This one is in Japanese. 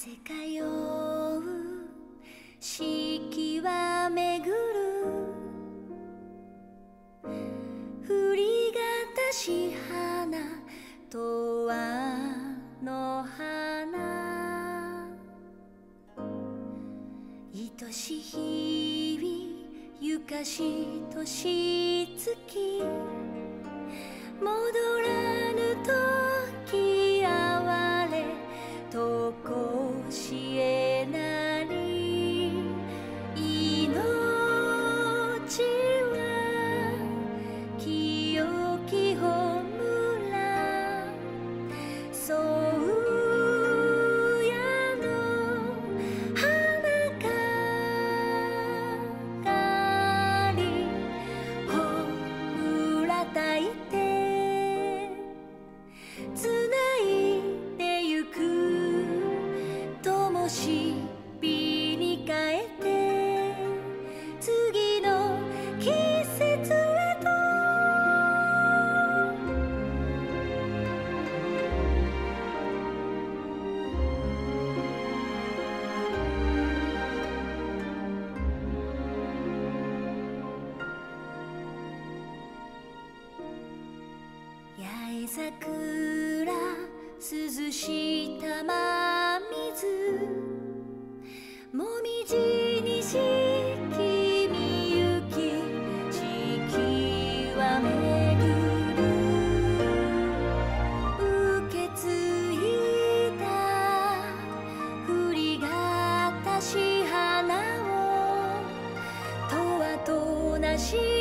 風かよ。とわの花。愛しい日々ゆかし年月戻らぬ時桜涼したま水。もみじにしきみゆき四季は巡る。受け継いだ振りがたし花をとはとなし